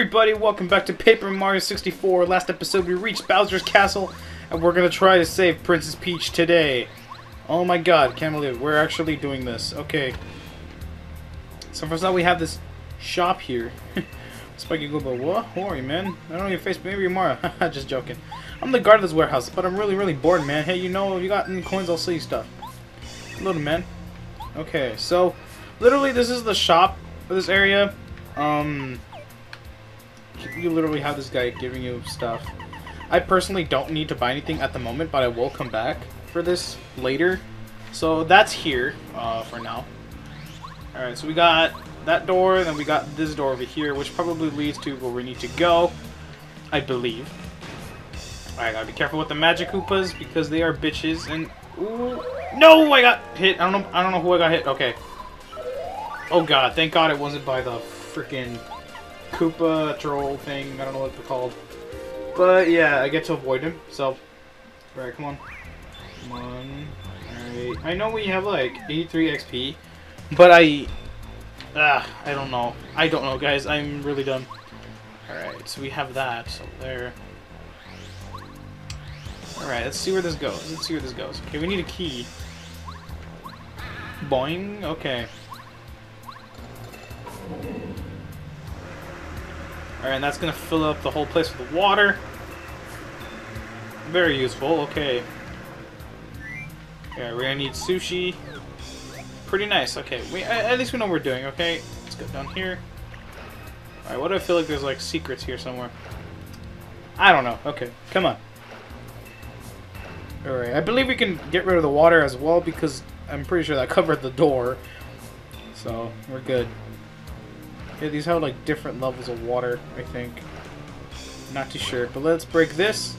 everybody, welcome back to Paper Mario 64. Last episode we reached Bowser's Castle, and we're gonna try to save Princess Peach today. Oh my god, can't believe it. We're actually doing this. Okay. So first off, we have this shop here. Spiky Goomba, what? Who are you, man? I don't know your face, but maybe you're Mario. Just joking. I'm the guard of this warehouse, but I'm really, really bored, man. Hey, you know, if you got any coins, I'll sell you stuff. Little man. Okay, so, literally, this is the shop for this area. Um, you literally have this guy giving you stuff. I personally don't need to buy anything at the moment, but I will come back for this later. So that's here uh, for now. Alright, so we got that door, and then we got this door over here, which probably leads to where we need to go, I believe. Alright, gotta be careful with the magic Koopas, because they are bitches, and... Ooh, no, I got hit. I don't know. I don't know who I got hit. Okay. Oh god, thank god it wasn't by the freaking Koopa troll thing. I don't know what they're called. But yeah, I get to avoid him. So, alright, come on, come on. Alright, I know we have like 83 XP, but I, ah, I don't know. I don't know, guys. I'm really dumb. Alright, so we have that. So there. Alright, let's see where this goes. Let's see where this goes. Okay, we need a key. Boing. Okay. Alright, and that's gonna fill up the whole place with water. Very useful, okay. Yeah, we're gonna need Sushie. Pretty nice, okay. We At least we know what we're doing, okay? Let's go down here. Alright, what do I feel like there's like secrets here somewhere? I don't know. Okay, come on. Alright, I believe we can get rid of the water as well because I'm pretty sure that covered the door. So, we're good. Yeah, these have like different levels of water, I think. Not too sure, but let's break this.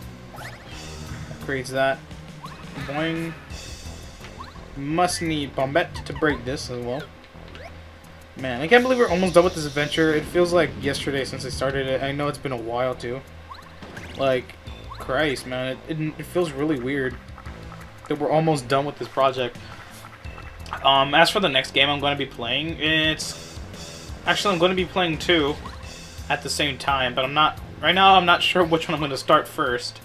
Creates that. Boing. Must need Bombette to break this as well. Man, I can't believe we're almost done with this adventure. It feels like yesterday since I started it. I know it's been a while too. Like, Christ, man, it, it, it feels really weird that we're almost done with this project. Um, as for the next game I'm going to be playing, it's Actually, I'm going to be playing two at the same time, but I'm not... Right now, I'm not sure which one I'm going to start first.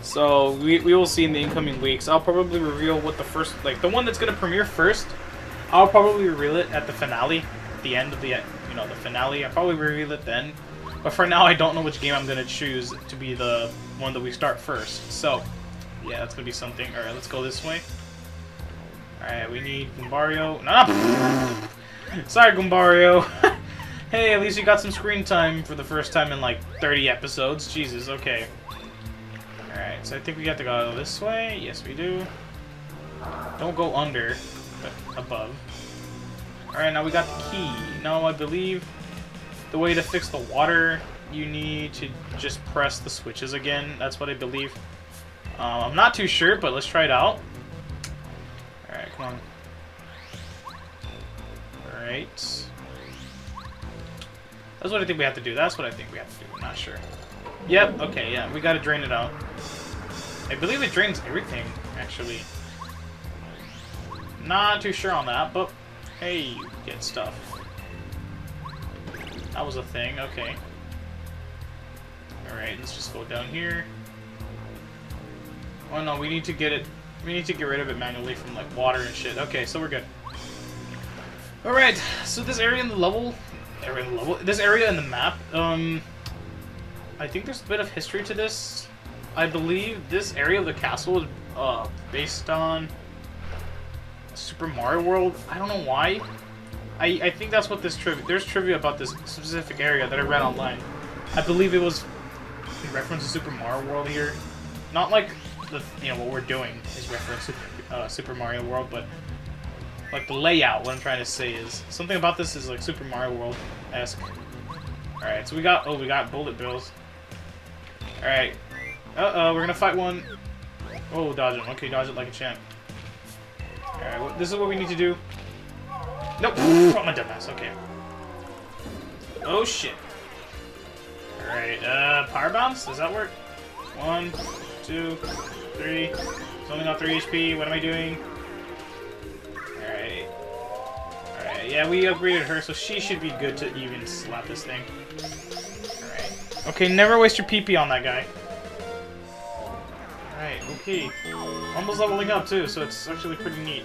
So, we, we will see in the incoming weeks. I'll probably reveal what the first... Like, the one that's going to premiere first, I'll probably reveal it at the finale. At the end of the, you know, the finale. I'll probably reveal it then. But for now, I don't know which game I'm going to choose to be the one that we start first. So, yeah, that's going to be something. Alright, let's go this way. Alright, we need Goombario. No! Sorry, Goombario. hey, at least you got some screen time for the first time in like 30 episodes. Jesus, okay. Alright, so I think we got to go this way. Yes, we do. Don't go under, but above. Alright, now we got the key. Now I believe the way to fix the water, you need to just press the switches again. That's what I believe. Um, I'm not too sure, but let's try it out. Alright, come on. Alright. That's what I think we have to do. That's what I think we have to do. I'm not sure. Yep, okay, yeah. We gotta drain it out. I believe it drains everything, actually. Not too sure on that, but hey, you get stuff. That was a thing, okay. Alright, let's just go down here. Oh no, we need to get it... We need to get rid of it manually from, like, water and shit. Okay, so we're good. Alright, so this area in the level, area in the level, this area in the map, um, I think there's a bit of history to this. I believe this area of the castle is uh, based on Super Mario World. I don't know why. I, I think that's what this trivia, there's trivia about this specific area that I read online. I believe it was in reference to Super Mario World here. Not like the, you know, what we're doing is reference to uh, Super Mario World, but like the layout, what I'm trying to say is something about this is like Super Mario World-esque. Alright, so we got oh we got bullet bills. Alright. Uh-oh, we're gonna fight one. Oh, dodge him. Okay, dodge it like a champ. Alright, well, this is what we need to do. Nope. oh, my dumbass. Okay. Oh, shit. Alright, uh, power bounce? Does that work? One, two, three. It's only got three HP. What am I doing? Yeah, we upgraded her, so she should be good to even slap this thing. Okay, never waste your PP on that guy. Alright, okay. Almost leveling up too, so it's actually pretty neat.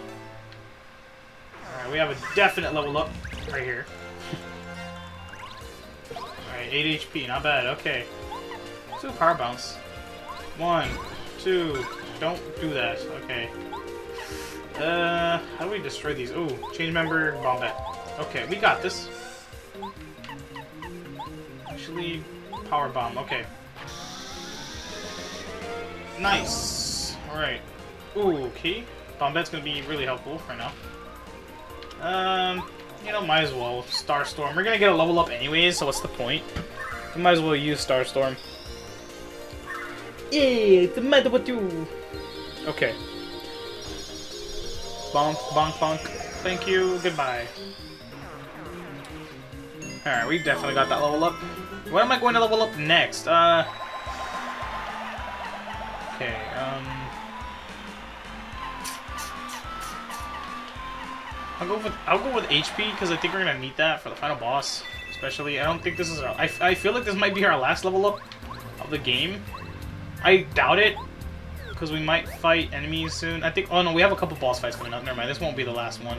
Alright, we have a definite level up right here. Alright, 8 HP, not bad, okay. A power bounce. One, two, don't do that, okay. Uh, how do we destroy these? Ooh, change member, Bombette. Okay, we got this. Actually, power bomb, okay. Nice! Alright. Ooh, okay. Bombette's gonna be really helpful for now. Um, you know, might as well. Starstorm. We're gonna get a level up anyways, so what's the point? We might as well use Starstorm. Yeah, it's a matter what you. Okay. Bonk, bonk, bonk. Thank you, goodbye. Alright, we definitely got that level up. What am I going to level up next? Uh... Okay, um... I'll go with I'll go with HP because I think we're gonna need that for the final boss. Especially, I don't think this is our. I, I feel like this might be our last level up of the game. I doubt it because we might fight enemies soon. I think. Oh no, we have a couple boss fights coming up. Never mind. This won't be the last one.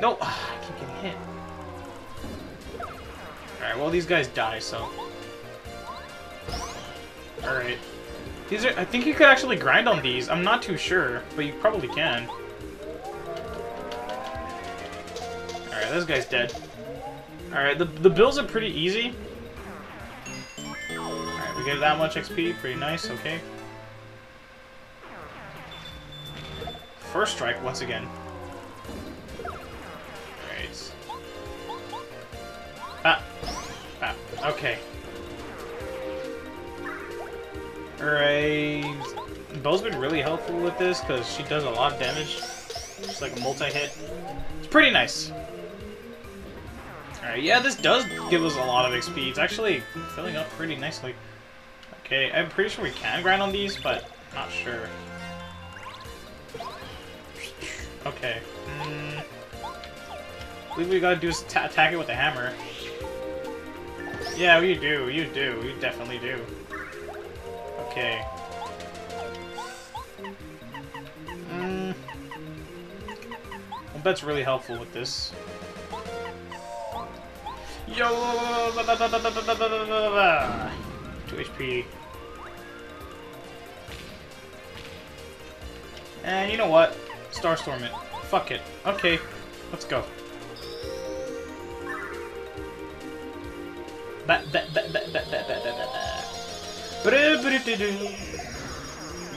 No, ah, I keep getting hit. All right. Well, these guys die, so. All right. These are. I think you could actually grind on these. I'm not too sure, but you probably can. Alright, this guy's dead. Alright, the, the bills are pretty easy. Alright, we get that much XP. Pretty nice, okay. First strike, once again. Alright. Ah. Ah. Okay. Alright. Bow's been really helpful with this, because she does a lot of damage. Just like a multi-hit. It's pretty nice. Alright, yeah, this does give us a lot of XP. It's actually filling up pretty nicely. Okay, I'm pretty sure we can grind on these, but not sure. Okay. Mm. I believe we gotta do is attack it with a hammer. Yeah, you do, you do, you definitely do. Okay. Mm. It's really helpful with this. Yo! 2 HP. And you know what? Starstorm it. Fuck it. Okay, let's go.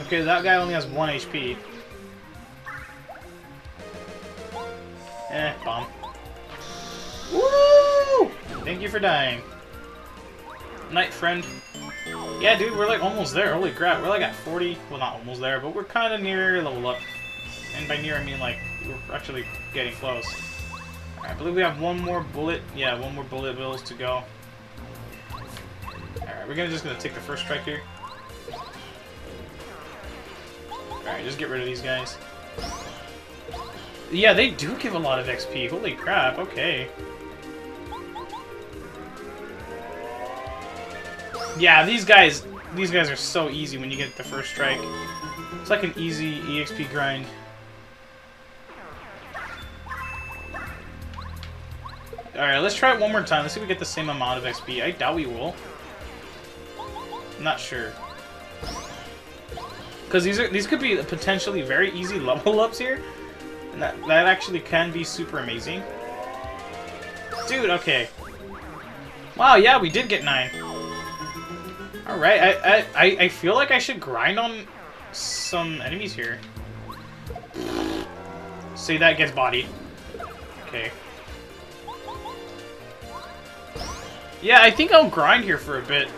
Okay, that guy only has 1 HP. Eh, bomb. Woo! Thank you for dying. Night, friend. Yeah, dude, we're like almost there. Holy crap, we're like at 40. Well, not almost there, but we're kind of near level up. And by near, I mean like we're actually getting close. Right, I believe we have one more bullet. Yeah, one more bullet bills to go. Alright, we're gonna just gonna take the first strike here. Alright, just get rid of these guys. Yeah, they do give a lot of XP. Holy crap, okay. Yeah, these guys, these guys are so easy when you get the first strike. It's like an easy EXP grind. Alright, let's try it one more time. Let's see if we get the same amount of XP. I doubt we will. I'm not sure. Because these are these could be potentially very easy level ups here. And that, that actually can be super amazing. Dude, okay. Wow, yeah, we did get 9. Alright, I, I, I feel like I should grind on some enemies here. See, that gets bodied. Okay. Yeah, I think I'll grind here for a bit.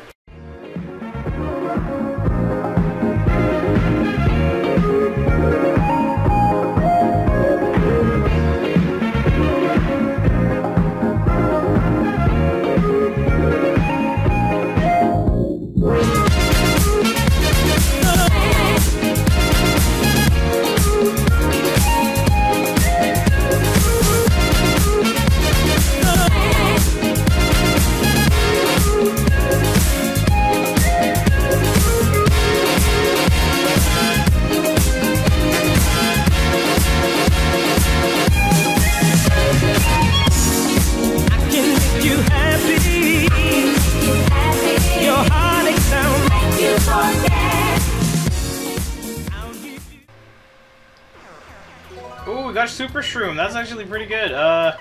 Super Shroom. That's actually pretty good. Uh,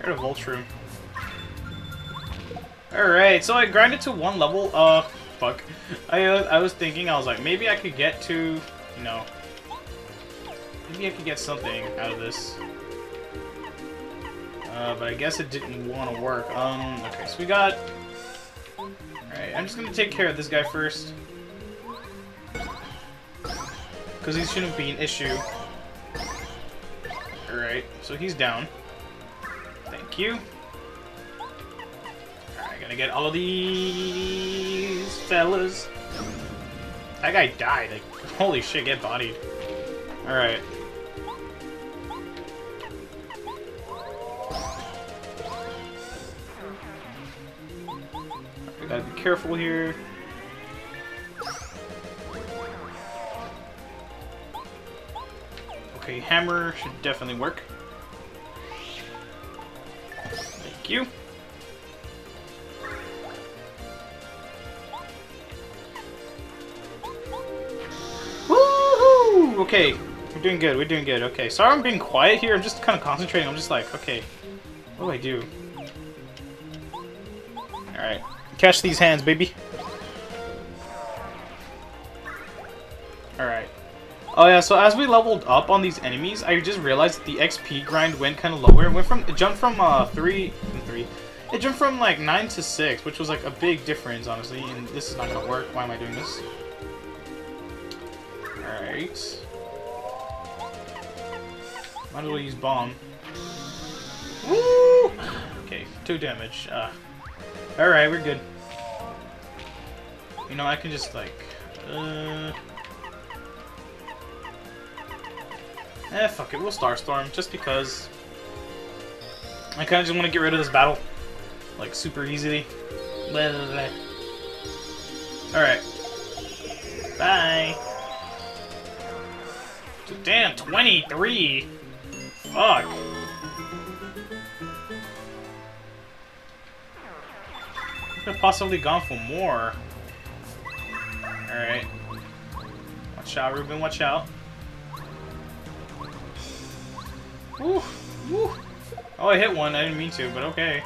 rid of Volt. Alright, so I grinded to one level. Uh, fuck. I, uh, I was thinking, I was like, maybe I could get to, you know, maybe I could get something out of this. Uh, but I guess it didn't want to work. Um, okay, so we got... Alright, I'm just gonna take care of this guy first. Because he shouldn't be an issue. Alright, so he's down. Thank you. Alright, gonna get all of these fellas. That guy died. Like, holy shit, get bodied. Alright. Gotta be careful here. Okay, hammer should definitely work. Thank you. Woohoo! Okay, we're doing good, we're doing good. Okay, sorry I'm being quiet here, I'm just kind of concentrating. I'm just like, okay, what do I do? Alright, catch these hands, baby. Alright. Oh yeah, so as we leveled up on these enemies, I just realized that the XP grind went kind of lower. It went from it jumped from uh three three. It jumped from like nine to six, which was like a big difference, honestly. And this is not gonna work. Why am I doing this? All right. Might as well use bomb. Woo! Okay, two damage. Uh, all right, we're good. You know, I can just like. Uh, Eh, fuck it, we'll Starstorm, just because I kinda just want to get rid of this battle, like, super easily. Alright. Bye! Damn, 23! Fuck! Could have possibly gone for more. Alright. Watch out, Ruben, watch out. Oh, I hit one. I didn't mean to, but okay.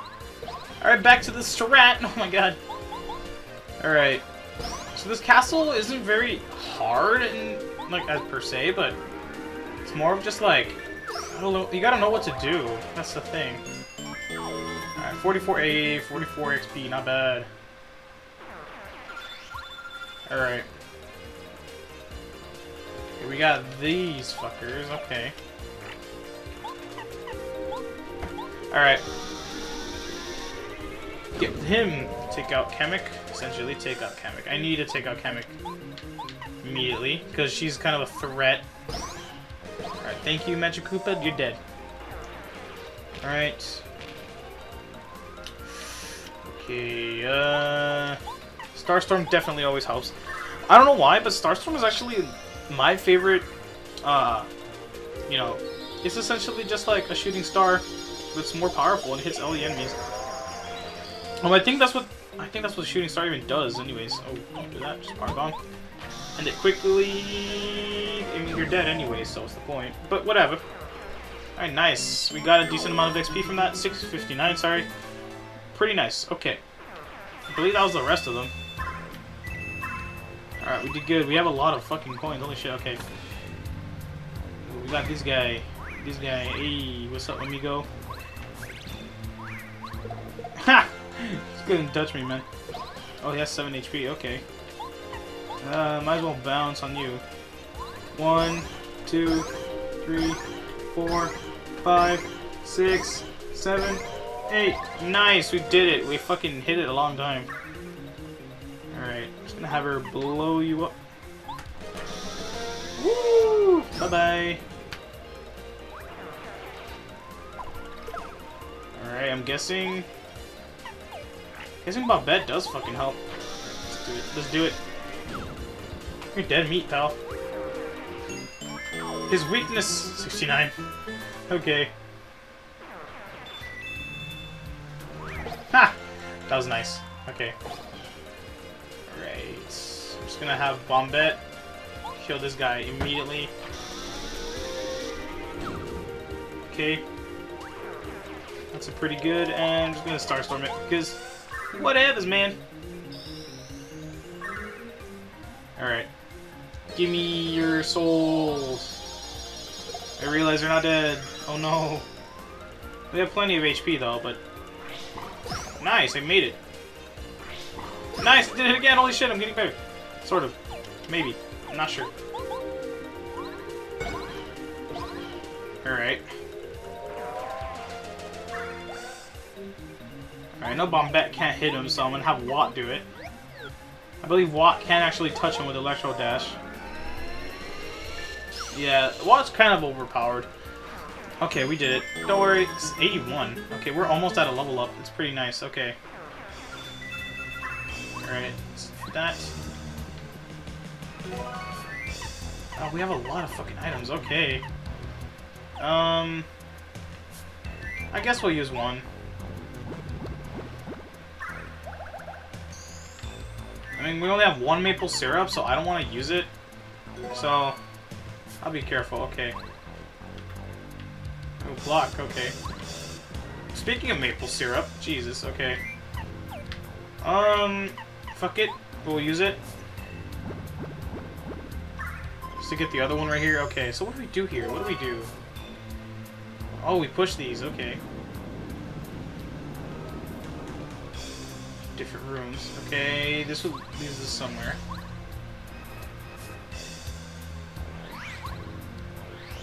Alright, back to the strat. Oh my god. Alright. So this castle isn't very hard, in, like, as per se, but it's more of just like, know, you gotta know what to do. That's the thing. Alright, 44 A, 44 XP, not bad. Alright. Okay, we got these fuckers, okay. Alright. Get him take out Kamek. Essentially, take out Kamek. I need to take out Kamek immediately, because she's kind of a threat. Alright, thank you, Magic Koopa. You're dead. Alright. Okay, uh... Starstorm definitely always helps. I don't know why, but Starstorm is actually my favorite, uh... You know, it's essentially just like a shooting star it's more powerful and hits all the enemies. Oh, I think that's what I think that's what shooting star even does, anyways. Oh, don't do that. Just power bomb. And it quickly. I mean, you're dead anyway, so what's the point? But whatever. Alright, nice. We got a decent amount of XP from that. 659, sorry. Pretty nice. Okay. I believe that was the rest of them. Alright, we did good. We have a lot of fucking coins. Holy shit, okay. We got this guy. This guy. Hey, what's up, amigo? Ha! He couldn't touch me, man. Oh, he has 7 HP, okay. Uh, might as well bounce on you. One, two, three, four, five, six, seven, eight. Nice, we did it. We fucking hit it a long time. Alright, just gonna have her blow you up. Woo! Bye-bye. Alright, I'm guessing Guessing Bombette does fucking help. Let's do it. Let's do it. You're dead meat, pal. His weakness, 69. Okay. Ha! That was nice. Okay. Alright. I'm just gonna have Bombette kill this guy immediately. Okay. That's a pretty good, and I'm just gonna Starstorm it, because whatevers, man. Alright. Give me your souls. I realize they're not dead. Oh no. We have plenty of HP though, but... Nice, I made it. Nice, did it again, holy shit, I'm getting better. Sort of. Maybe. I'm not sure. Alright. Alright, I know Bombette can't hit him, so I'm gonna have Watt do it. I believe Watt can actually touch him with Electro Dash. Yeah, Watt's kind of overpowered. Okay, we did it. Don't worry, it's 81. Okay, we're almost at a level up. It's pretty nice. Okay. Alright, that. Oh, we have a lot of fucking items. Okay. Um... I guess we'll use one. I mean, we only have one maple syrup, so I don't want to use it. So, I'll be careful. Okay. Oh, block. Okay. Speaking of maple syrup, Jesus. Okay. Um, fuck it. We'll use it. Just to get the other one right here. Okay, so what do we do here? What do we do? Oh, we push these. Okay. Different rooms. Okay, this will lead us somewhere.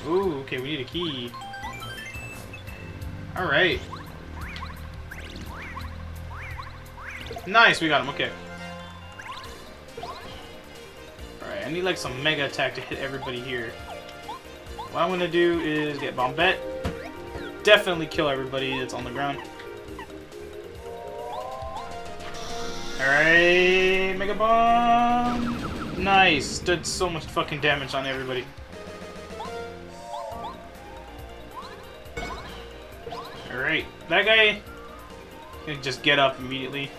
Ooh, okay, we need a key. Alright. Nice, we got him, okay. Alright, I need like some mega attack to hit everybody here. What I'm gonna do is get Bombette. Definitely kill everybody that's on the ground. Alright, Mega Bomb! Nice! Did so much fucking damage on everybody. Alright, that guy can just get up immediately.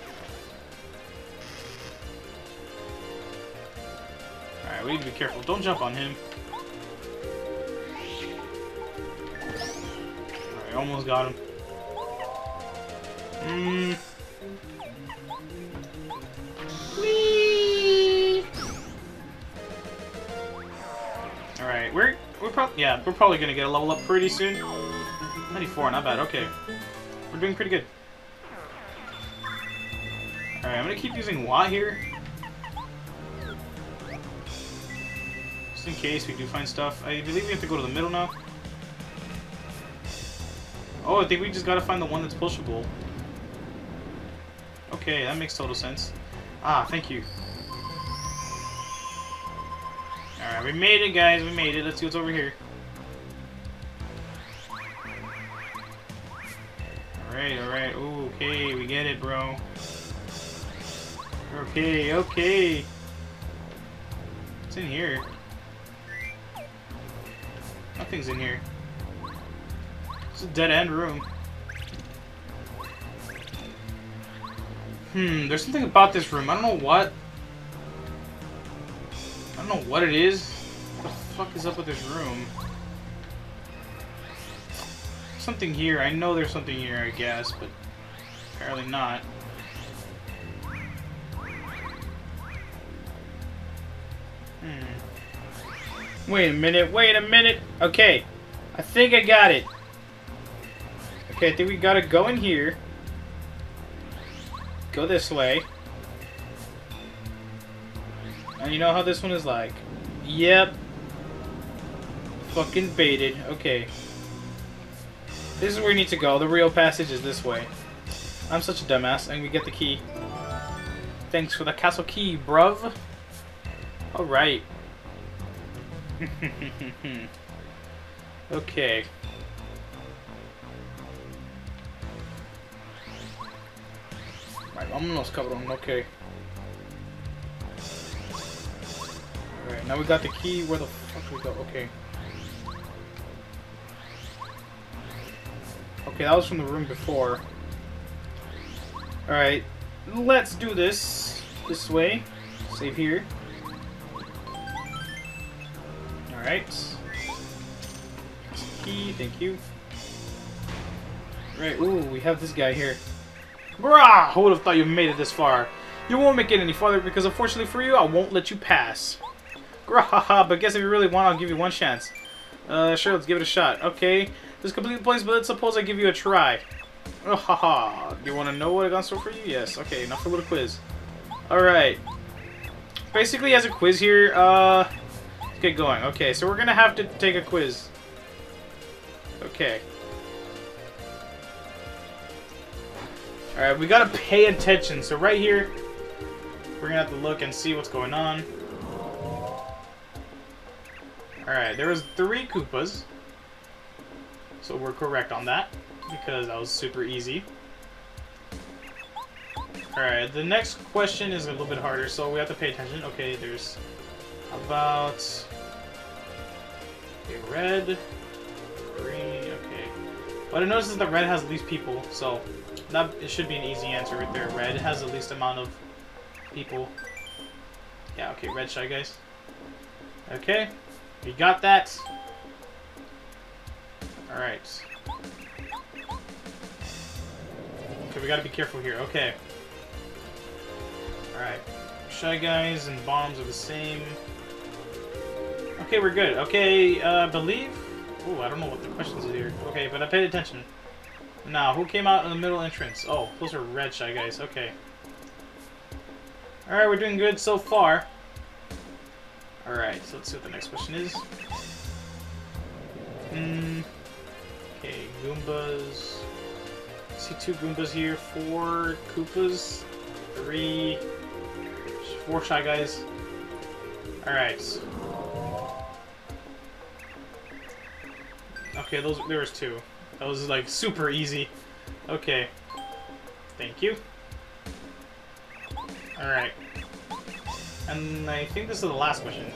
Alright, we need to be careful. Don't jump on him. Alright, almost got him. Mmm. Yeah, we're probably gonna get a level up pretty soon. 94, not bad, okay. We're doing pretty good. Alright, I'm gonna keep using Watt here. Just in case we do find stuff. I believe we have to go to the middle now. Oh, I think we just gotta find the one that's pushable. Okay, that makes total sense. Ah, thank you. Alright, we made it, guys. We made it. Let's see what's over here. Alright, alright. Okay, we get it, bro. Okay, okay. What's in here? Nothing's in here. It's a dead-end room. Hmm, there's something about this room. I don't know what. I don't know what it is. Fuck is up with this room? Something here. I know there's something here, I guess, but apparently not. Hmm. Wait a minute, wait a minute. Okay, I think I got it. Okay, I think we gotta go in here. Go this way. And you know how this one is like. Yep. Fucking baited. Okay. This is where we need to go. The real passage is this way. I'm such a dumbass, and we get the key. Thanks for the castle key, bruv. Alright. okay. Right, vámonos, cabrón. Okay. Alright, now we got the key. Where the fuck we go? Okay. Okay, that was from the room before. Alright, let's do this. This way. Save here. Alright. Key, thank you. Right, ooh, we have this guy here. Brah! Who would have thought you made it this far? You won't make it any farther because unfortunately for you, I won't let you pass. Grahaha, but guess if you really want, I'll give you one chance. Uh, sure, let's give it a shot. Okay, this complete place, but let's suppose I give you a try. Oh, haha. Do you want to know what I got for you? Yes. Okay, enough for a little quiz. Alright. Basically, as a quiz here, uh... Let's get going. Okay, so we're gonna have to take a quiz. Okay. Alright, we gotta pay attention. So right here, we're gonna have to look and see what's going on. Alright, there was three Koopas. So we're correct on that, because that was super easy. Alright, the next question is a little bit harder, so we have to pay attention. Okay, there's about... a red, green, okay. What I noticed is that red has the least people, so that it should be an easy answer right there. Red has the least amount of people. Yeah, okay, red shy guys. Okay, we got that. Alright. Okay, we gotta be careful here. Okay. Alright. Shy guys and bombs are the same. Okay, we're good. Okay, uh, believe... Ooh, I don't know what the questions are here. Okay, but I paid attention. Now, who came out in the middle entrance? Oh, those are red shy guys. Okay. Alright, we're doing good so far. Alright, so let's see what the next question is. Hmm. Okay, Goombas. See two Goombas here, four Koopas, three, four Shy Guys. Alright. Okay, those there was two. That was like super easy. Okay. Thank you. Alright. And I think this is the last question.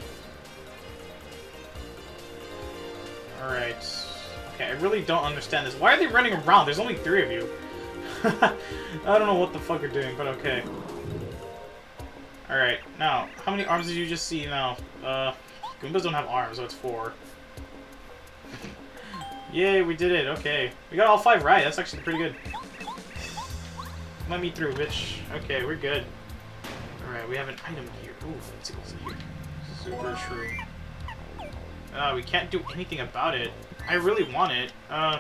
Alright. Okay, I really don't understand this. Why are they running around? There's only three of you. I don't know what the fuck you're doing, but okay. Alright, now, how many arms did you just see now? Uh, Goombas don't have arms, so it's four. Yay, we did it, okay. We got all five right, that's actually pretty good. Let me through, bitch. Okay, we're good. Alright, we have an item here. Ooh, let's what's here. Super true. Uh, we can't do anything about it. I really want it. Uh,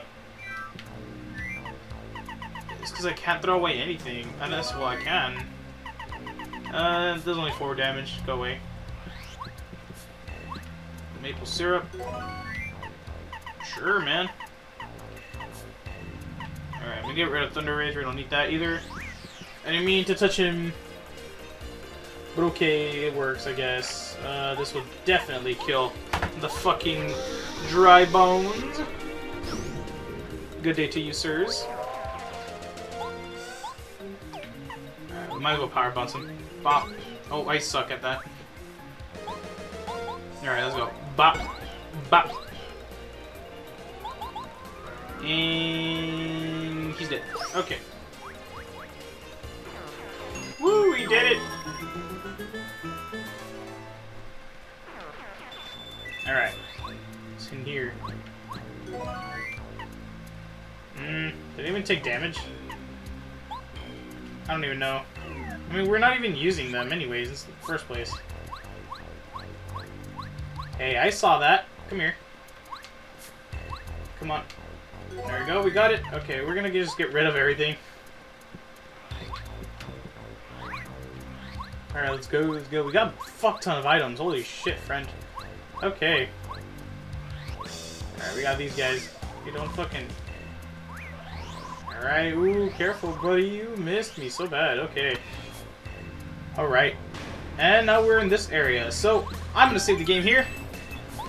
it's because I can't throw away anything. Unless, well, I can. Uh, there's only 4 damage. Go away. Maple syrup. Sure, man. Alright, I'm gonna get rid of Thunder Rage. We don't need that either. I didn't mean to touch him. But okay, it works, I guess. Uh, this will definitely kill the fucking dry bones. Good day to you, sirs. Alright, we might as well power bounce him. Bop. Oh, I suck at that. Alright, let's go. Bop. Bop. And he's dead. Okay. Woo, he did it! Alright. In here? Hmm. Did even take damage? I don't even know. I mean, we're not even using them anyways in the first place. Hey, I saw that. Come here. Come on. There we go, we got it. Okay, we're gonna just get rid of everything. Alright, let's go, let's go. We got a fuck ton of items. Holy shit, friend. Okay. Alright, we got these guys. You don't fucking... Alright, ooh, careful, buddy. You missed me so bad. Okay. Alright. And now we're in this area. So, I'm gonna save the game here.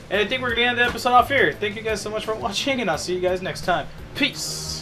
And I think we're gonna end the episode off here. Thank you guys so much for watching, and I'll see you guys next time. Peace!